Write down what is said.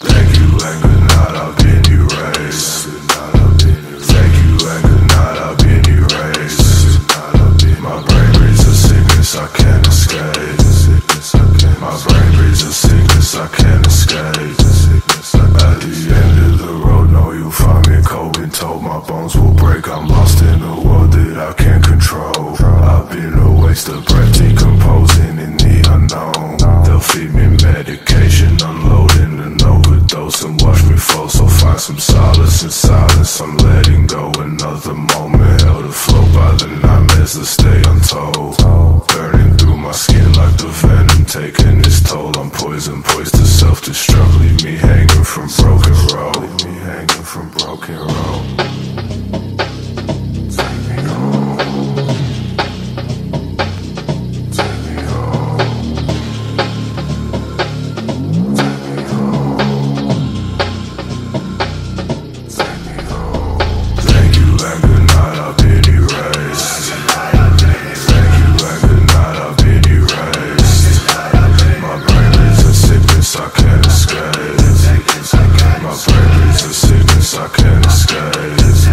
Thank you, I'll get you right. sickness I can't escape. At the end of the road, no, you'll find me cold and told my bones will break. I'm lost in a world that I can't control. I've been a waste of breath, decomposing in the unknown. They'll feed me medication, unloading an overdose, and watch me fall. So find some solace in silence. I'm letting go. Another moment held afloat by the nightmares that stay untold taking its toll. I'm poison, poised to self-destruct. Leave me hanging from broken road. My brain is a sickness I can't escape.